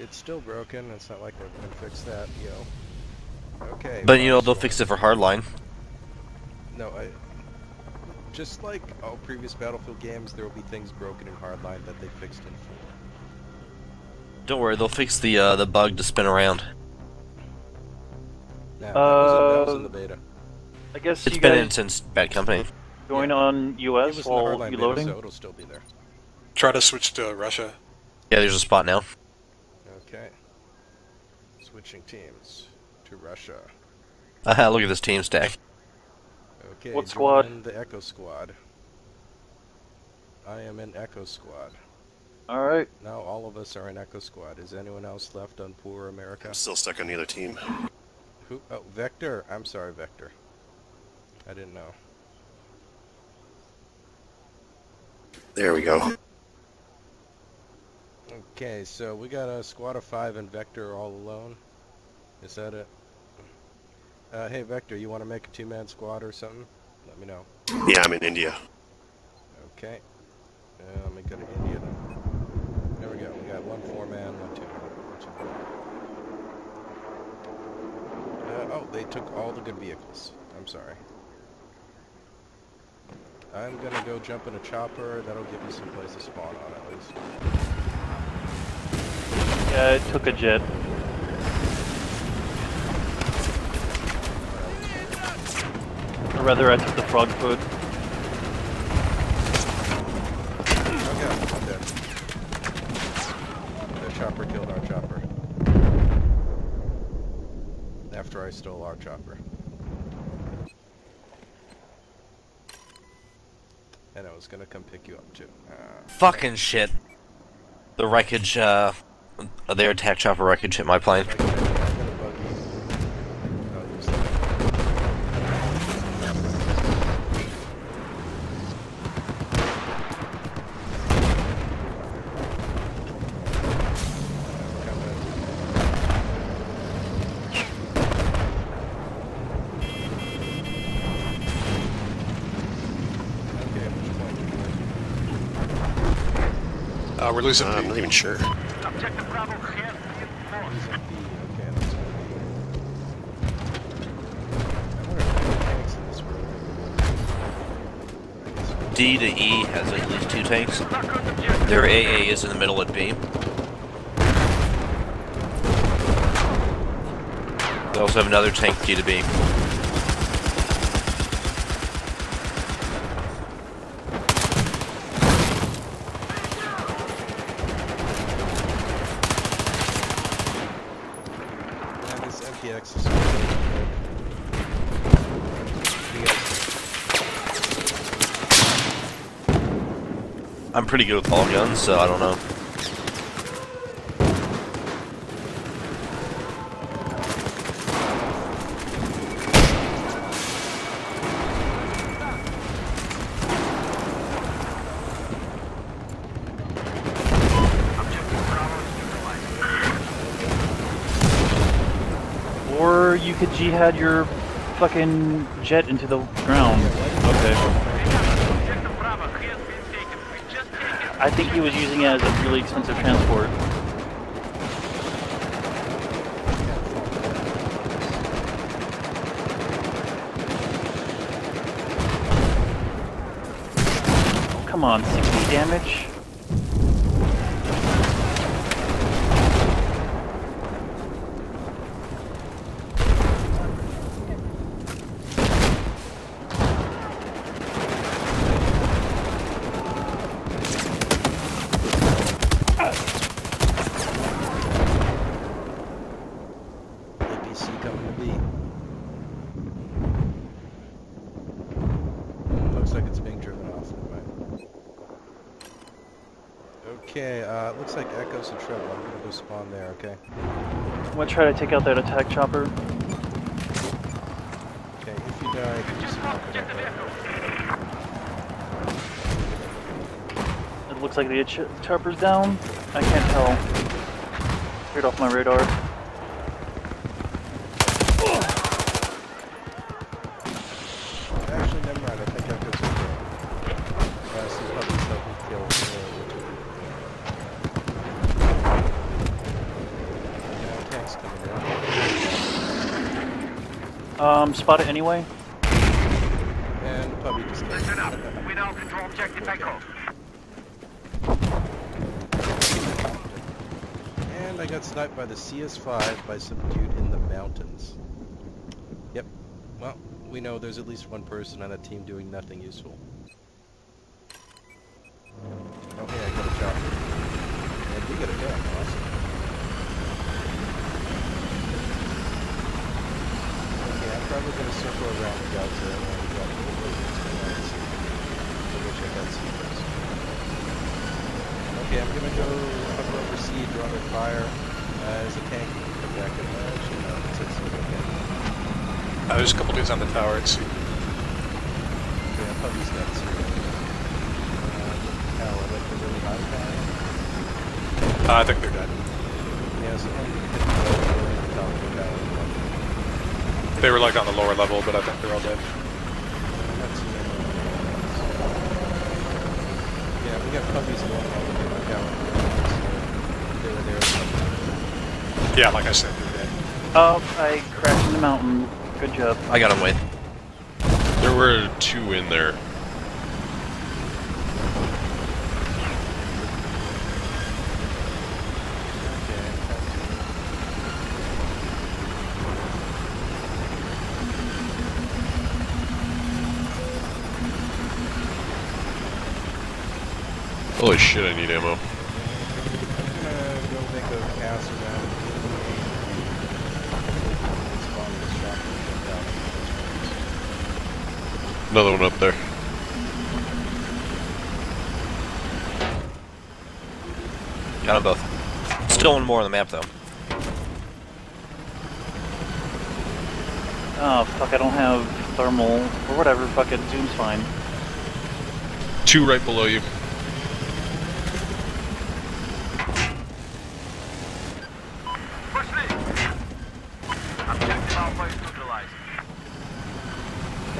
It's still broken. It's not like they're gonna fix that, yo. Okay. But you know they'll so- fix it for hardline. No, I. Just like all previous Battlefield games, there will be things broken in Hardline that they fixed in 4. Don't worry, they'll fix the uh, the bug to spin around. Now, that, was, that was in Uh, the beta. I guess It's you been guys in since Bad Company. going Yeah. on US was in the while Hardline you beta, loading? so it'll still be there. Try to switch to Russia. Yeah, there's a spot now. Okay. Switching teams to Russia. Aha, look at this team stack. Okay. What squad? in The Echo Squad. I am in Echo Squad. Alright. Now all of us are in Echo Squad. Is anyone else left on Poor America? I'm still stuck on the other team. Who? Oh, Vector. I'm sorry, Vector. I didn't know. There we go. Okay, so we got a squad of five and Vector all alone. Is that it? Uh, hey Vector, you want to make a two-man squad or something? Let me know. Yeah, I'm in India. Okay. Uh, let me go to India then. There we go. We got one four-man, one two-man. Uh, oh, they took all the good vehicles. I'm sorry. I'm gonna go jump in a chopper. That'll give me some place to spawn on at least. Yeah, it took a jet. Or rather, I took the frog foot. Okay, I'm dead. The chopper killed our chopper. After I stole our chopper. And I was gonna come pick you up too. Uh, Fucking shit. The wreckage, uh, their attack chopper wreckage hit my plane. I got a buggy. Oh, use that. Okay, which point are you Uh, we're losing Uh, I'm not even sure. in? Using B, okay, that's gonna be... I wonder if there are tanks in this room. I guess D to E has at least two tanks. Their AA is in the middle at B. They also have another tank D to B. Yeah, this MPX is really good. You guys- I'm pretty good with all guns, so I don't know. Or you could jihad your fucking jet into the ground. Okay. I think he was using it as a really expensive transport. Come on, 60 damage? APC coming to B. Looks like it's being driven off. Never mind. Okay, uh, Echoes and Treble. I'm gonna go spawn there, okay? I'm gonna try to take out that attack chopper. Okay, if you die, can you spawn it looks like the ch chopper's down. I can't tell. Cleared off my radar. Actually, never mind. I think Echoes are dead. Uh, some puppies helped me kill uh, the two people. Um, spot it anyway. And Pubby just came. Listen up. We now control objective Echo. And I got sniped by the CS-5 by some dude in the mountains. Yep. Well, we know there's at least one person on that team doing nothing useful. Oh, hey, I got a chopper. I do get a gun. Awesome. Probably gonna circle around and then drop a little bit into the United go check out. Okay, I'm gonna go hover over C, draw their fire. Uh, as a tank, come back and uh, shoot out. It says okay. Uh, there's a couple dudes on the tower at sea. Okay, I'll probably got zero. Uh, tower, like the really high tower. Uh, I think they're dead. Yeah, so I'm gonna hit the really the top of the tower. They were like on the lower level, but I think they're all dead. Yeah, we got puppies going all the way back out. They were there. Yeah, like I said, they're dead. Oh, I crashed in the mountain. Good job. I got him with. There were two in there. Shit, I need ammo. I'm gonna go make a pass around. Spawn this shotgun jump out. Another one up there. Got them both. Still one more on the map though. Oh, fuck, I don't have thermal, or whatever, fuck it, zoom's fine. Two right below you. Push me. Objective Alpha is neutralized.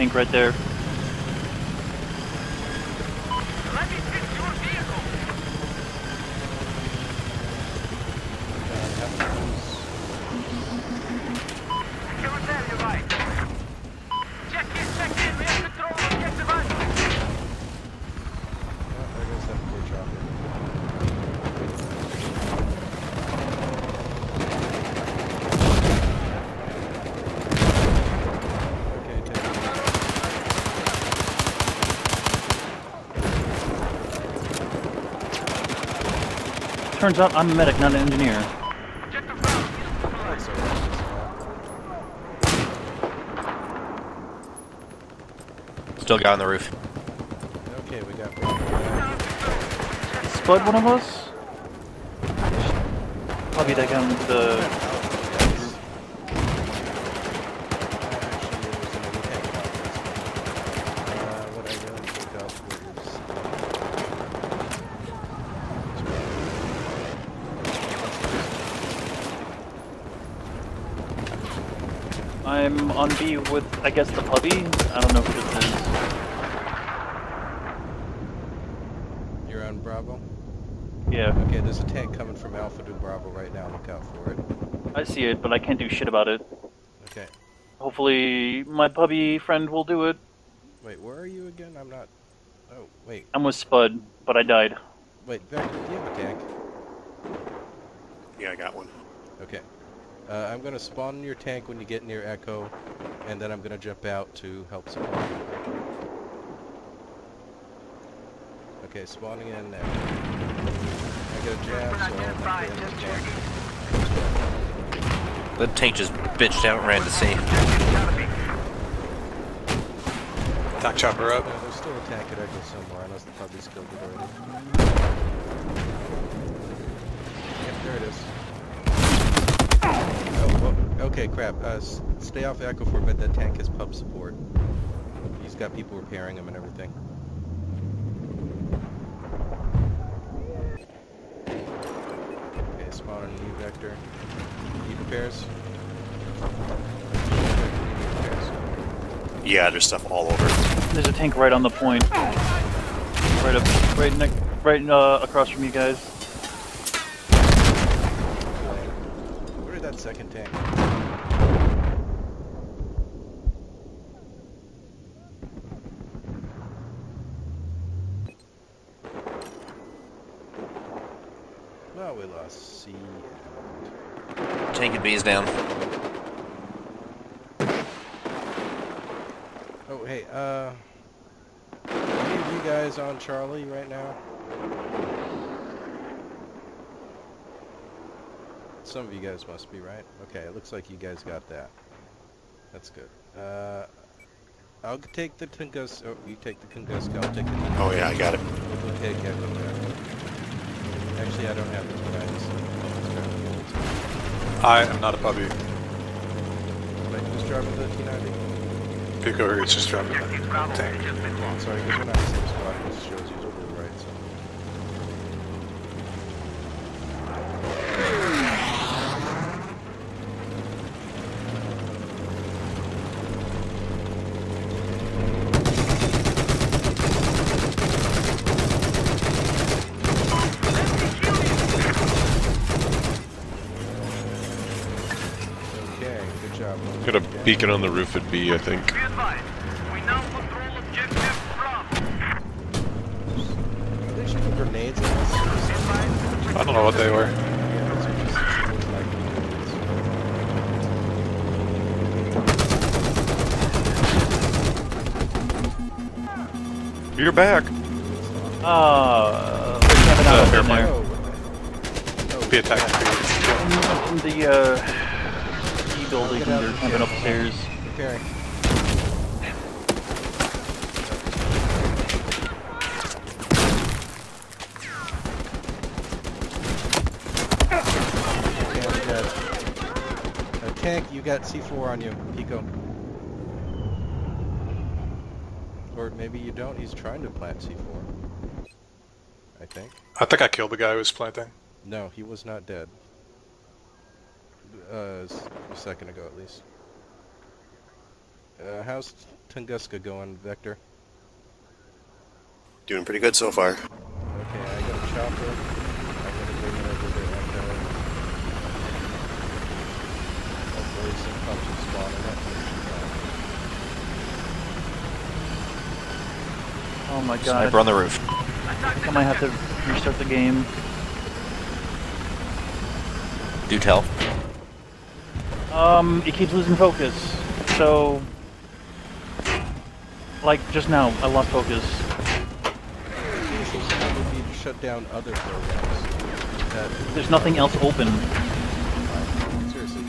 Tank right there. Let me fix your vehicle. Secure there, you're right. Check in, check in. We have control of objective Alpha. Oh, there goes that poor chopper. Okay, take it. Turns out I'm a medic, not an engineer. Objective Alpha is neutralized. That's alright, just Still got on the roof. Okay, we got one. Spud one of us? Probably that guy with the... I'm on B with, I guess, the puppy? I don't know who this is. You're on Bravo? Yeah, Okay, there's a tank coming from Alpha to Bravo right now. Look out for it. I see it, but I can't do shit about it. Okay. Hopefully, my puppy friend will do it. Wait, where are you again? I'm not... Oh, wait. I'm with Spud, but I died. Wait, Vector, do you have a tank? Yeah, I got one. Okay. Uh, I'm gonna spawn your tank when you get near Echo, and then I'm gonna jump out to help support. Okay, spawning in now. I got a jab, so I'll get in the tank. Just bitched out and ran to sea. Attack chopper up. No, there's still a tank at Echo somewhere, unless the puppy's killed it already. Yep, there it is. Okay, crap. Uh, stay off Echo for a bit. That tank has pub support. He's got people repairing him and everything. Okay, spawn a new vector. Need repairs? Yeah, there's stuff all over. There's a tank right on the point. Right up, right next, right uh, across from you guys. Where did that second tank? C. Tank and B's down. Oh, hey, uh... Any of you guys on Charlie right now? Some of you guys must be, right? Okay, it looks like you guys got that. That's good. Uh... I'll take the Tunguska. Oh, you take the Tunguska. I'll take the Tunguska. Oh yeah, I got it. We'll take Echo back. Actually, I don't have the T90, so let's grab the old T90. I am not a puppy. Wait, who's driving the T90? Pico here is just driving the Bravo tank. has just been lost. Sorry, because we're not in the same squad. It just shows you as blue, right? So. Okay, good job. Got a beacon on the roof at B, I think. We now control objective Bravo. Are they shooting grenades at us? I don't know what they were. Yeah, those are just like grenades. You're back. Uh, they're camping out in airplane. there. Oh, what the- Be attacked. The uh, building, Get out they're of camping here. upstairs. Repairing. Okay, I'm dead. Uh, tank, you got C4 on you, Pico. Or maybe you don't, he's trying to plant C4. I think. I think I killed the guy who was planting. No, he was not dead. Uh, s- a second ago at least. Uh, how's Tunguska going, Vector? Doing pretty good so far. Okay, I got a chopper. I'm gonna bring it over to Echo. Hopefully some punches spawn in it. Oh my god. Sniper on the roof. I think I might have to restart the game. Do tell. Um, it keeps losing focus. So, like just now, I lost focus. Usually someone would be to shut down other programs. That, There's nothing else open. seriously.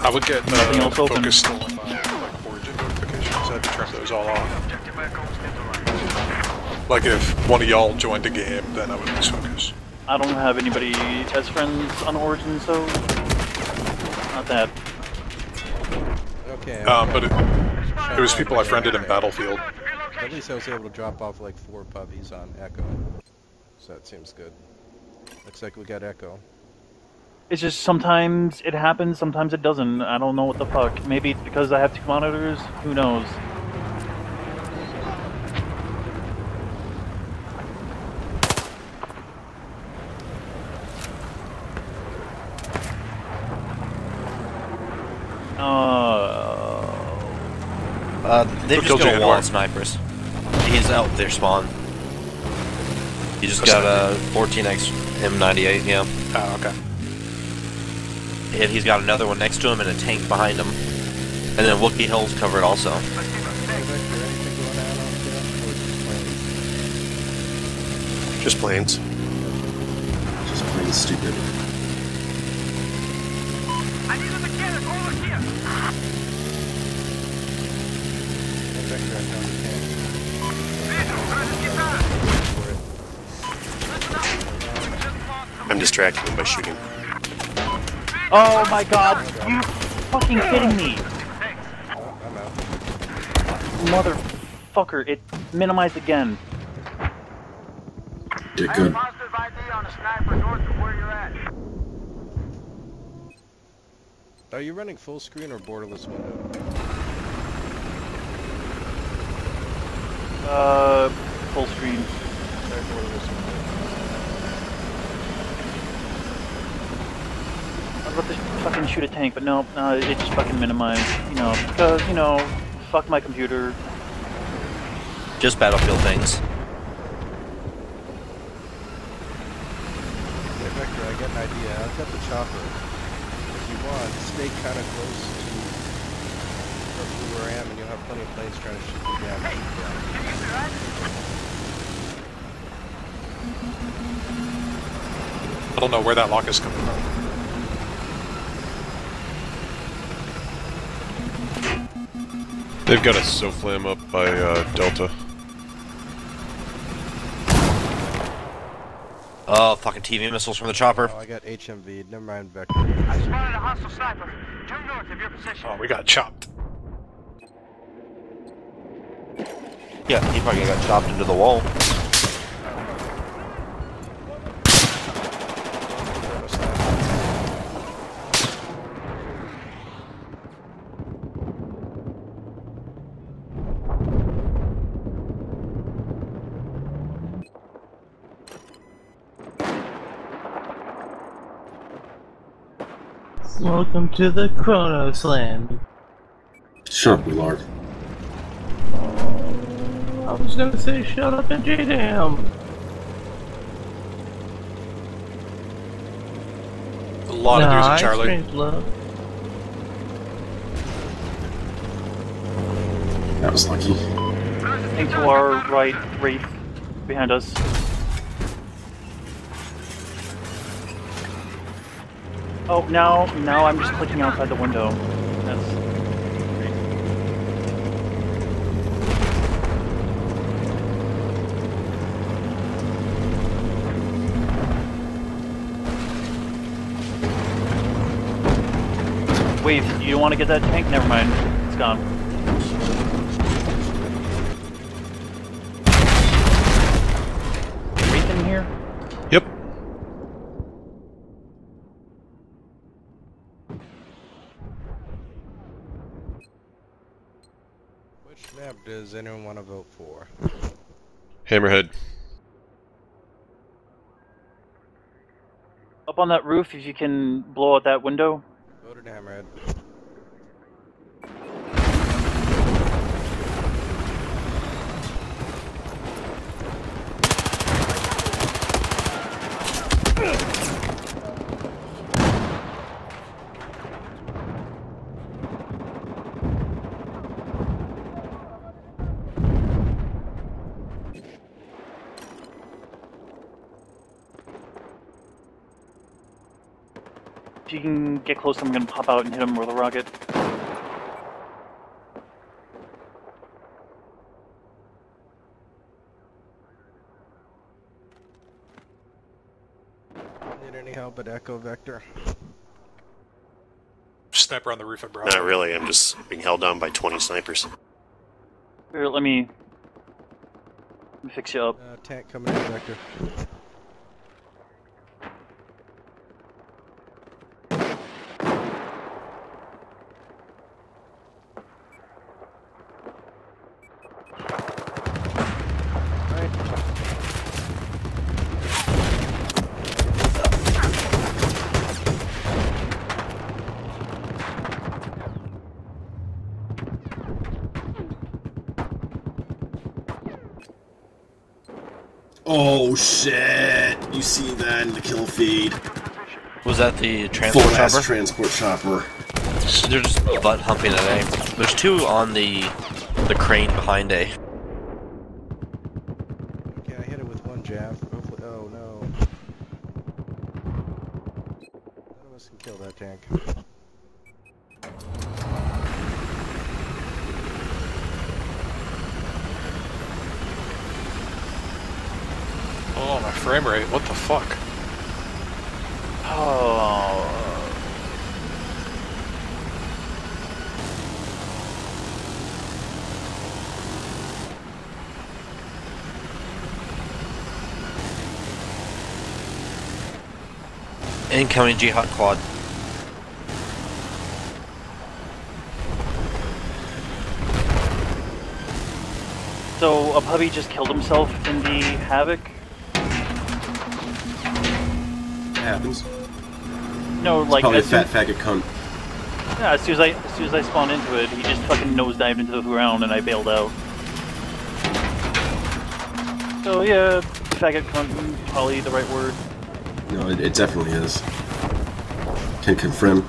I would get Nothing uh, else open. focus stolen by like origin notifications. I'd turn those all off. Objective Echo stabilized. Like if one of y'all joined a game, then I would lose focus. I don't have anybody as friends on Origin, so not that. Okay. Um, but it, it was people I friended in Battlefield. At least I was able to drop off like four puppies on Echo. So that seems good. Looks like we got Echo. It's just sometimes it happens, sometimes it doesn't. I don't know what the fuck. Maybe it's because I have two monitors. Who knows? They Who just killed got you, a wall of snipers. He's out their spawn. He just got a 14x M98, yeah. Oh, okay. And he's got another one next to him and a tank behind him. And then Wookie Hill's covered also. Hey, Vector, anything going on over there? Or just planes? Just planes. Stupid. I need a mechanic over here. Hey, Vector, I found a tank. Visual, trying to get out. For it. Listen up. We just lost some I'm distracting them by shooting. oh my god! You fucking kidding me! I'm out. Motherfucker, it minimized again. Did I have positive ID on a sniper north of where you're. Are you running full screen or borderless window? Uh, full screen. Sorry, borderless window. I was about to fucking shoot a tank, but no, no, it just fucking minimized. You know, because, you know, fuck my computer. Just battlefield things. Hey, Vector, I I got an idea. I've got the chopper. If you want, stay kind of close to roughly where I am, and you'll have plenty of planes trying to shoot you down. shoot you down. Can you see that? I don't know where that lock is coming from. They've got a SOFLAM up by uh, Delta. Oh, fucking TV missiles from the chopper. Oh, I got HMV. Never mind, Vector. I spotted a hostile sniper. Due north of your position. Oh, we got chopped. Yeah, he probably got chopped into the wall. Welcome to the Chronos Land. Shut up, Willard. I was gonna say shut up and JDAM. A lot of dudes at Charlie. Strange love. That was lucky. Thing to our right, Wraith, behind us. Oh, now, now I'm just clicking outside the window. That's Wait, you don't want to get that tank? Never mind. It's gone. Wraith in here? Yep. Which map does anyone want to vote for? Hammerhead. Up on that roof, if you can blow out that window. Hammerhead. If you can get close, I'm gonna pop out and hit him with a rocket. Need any help at Echo Vector? Sniper on the roof at Bravo. Not really, I'm just being held down by 20 snipers. Here, let me, let me fix you up. Uh, tank coming in, Vector. Oh shit! You see that in the kill feed? Was that the Full transport ass chopper? transport chopper. They're just butt humping at A. There's two on the the crane behind A. Okay, I hit it with one jab. Hopefully, oh no. None of us can kill that tank. Oh, my frame rate. What the fuck? Oh. Incoming Jihad quad. So a puppy just killed himself in the havoc. Happens. No, like probably a fat faggot cunt. yeah, as soon as I as soon as I spawned into it, he just fucking nosedived into the ground and I bailed out. So yeah, faggot cunt, probably the right word. No, it, it definitely is. Can confirm.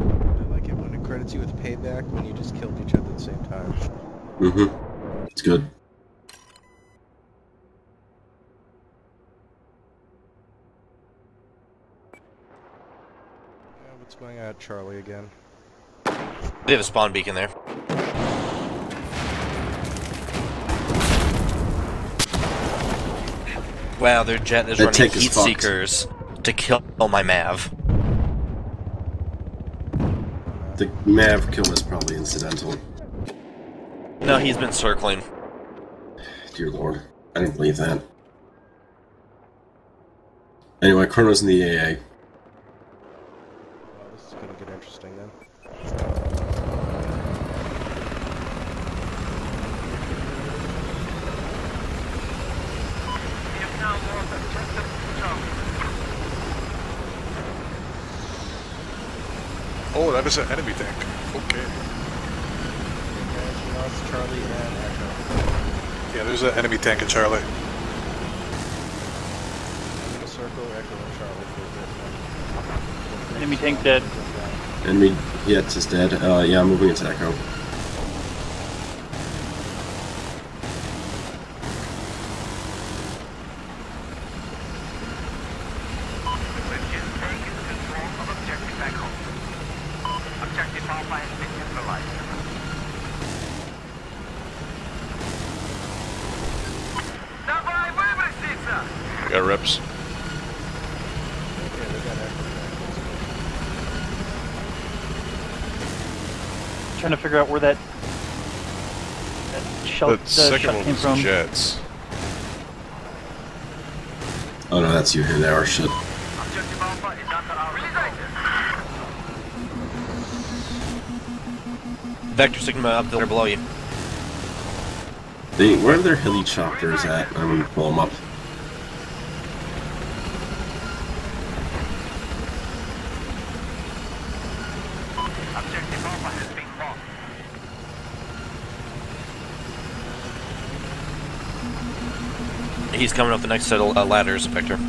I like it when it credits you with payback when you just killed each other at the same time. Mm-hmm. It's good. Yeah, what's going on at Charlie again? They have a spawn beacon there. Wow, their jet is That running tank is heat seekers to kill my Mav. The Mav kill was probably incidental. No, he's been circling. Dear lord. I didn't believe that. Anyway, Chrono's in the AA. Well, this is gonna get interesting then. You've now lost objective control. Oh, that is an enemy tank. Okay. Guys, we lost Charlie and Echo. Yeah, there's an enemy tank at Charlie. Circle Echo and Charlie for a bit. Enemy tank dead. Enemy Yetz is dead. Uh, yeah, I'm moving into Echo. the second one was from. jets. Oh no, that's you here. They are shit. Vector Sigma up there below you. They, where are their heli choppers at? I'm gonna pull them up. He's coming up the next set of ladders, Vector. Good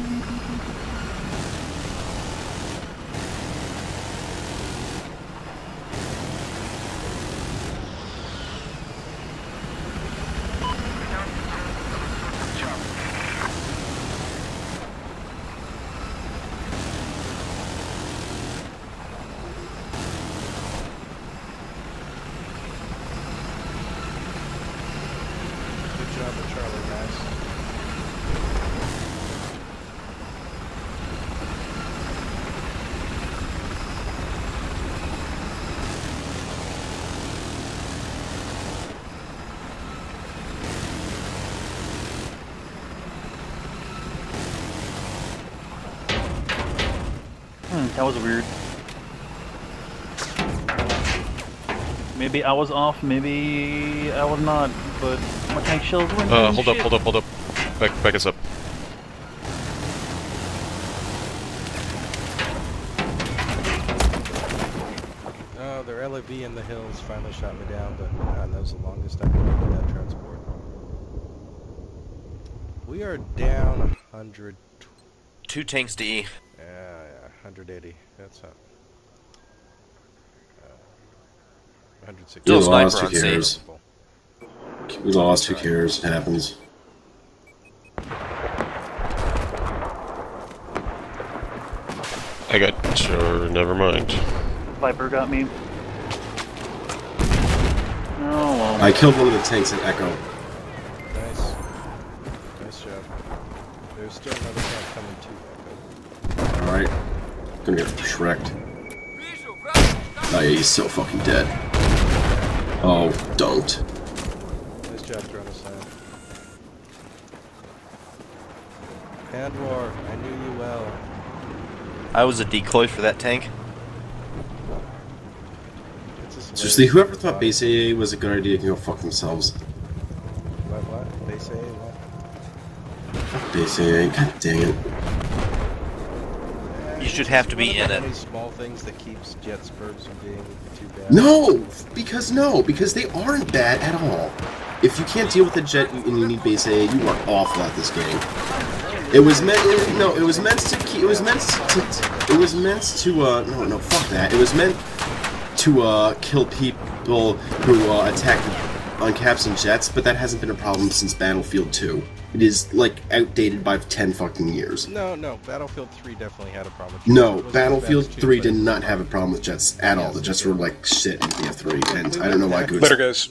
job at Charlie, guys. Hmm, that was weird. Maybe I was off, maybe I was not, but my tank shells went. Uh, hold up, hold up, hold up. Back, back us up. Oh, their LAV in the hills finally shot me down, but man, that was the longest I could get that transport. We are down 100. Two tanks to E. Yeah, yeah, 180. That's not. Uh, 160. Still Yeah, sniper lost, on who cares? safe. We lost. Who cares? It happens. I got sure. Never mind. Viper got me. Oh well. I killed one of the tanks at Echo. Nice. Nice job. There's still another tank coming to Echo. Alright. Gonna get shreked. Oh yeah, he's so fucking dead. Oh, don't. Nice job throwing us out. Hand I knew you well. I was a decoy for that tank. Seriously, whoever thought base AA was a good idea can go fuck themselves. What, what? They say what? base AA. God dang it. You should have to be in the it. small things that keeps Jetsburgs from being too bad. No! Because no, because they aren't bad at all. If you can't deal with a jet and you need base A, you are awful at this game. It was meant. It, no, it was meant to. keep- It was meant to. It was meant to. Uh, no, no, fuck that. It was meant to uh, kill people who uh, attack on caps and jets, but that hasn't been a problem since Battlefield 2. It is like outdated by ten fucking years. No, no. Battlefield 3 definitely had a problem. with jets. No, Battlefield 3 two, did not have a problem with jets at all. The jets were like shit in BF3, and I don't know why. Later, guys.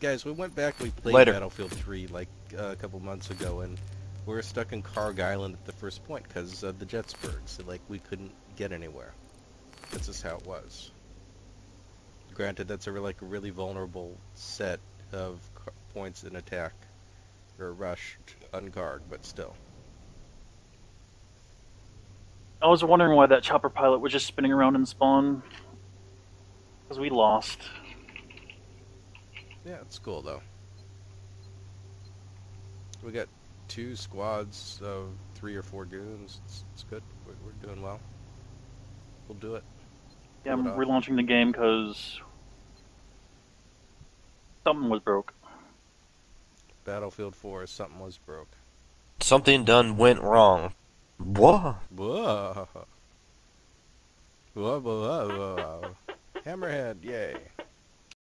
Guys, we went back. We played Later. Battlefield 3 like uh, a couple months ago, and we were stuck in Kharg Island at the first point because of the Jetsburgs. So, like we couldn't get anywhere. That's just how it was. Granted, that's a like a really vulnerable set of points in attack or rush Kharg, but still. I was wondering why that chopper pilot was just spinning around in spawn. Because we lost. Yeah, it's cool though. We got two squads of three or four goons. It's, it's good. We're, we're doing well. We'll do it. Yeah, I'm Pull relaunching the game because something was broke. Battlefield 4, something was broke. Something done went wrong. What? Whoa. Whoa, whoa, whoa, whoa. Hammerhead, yay.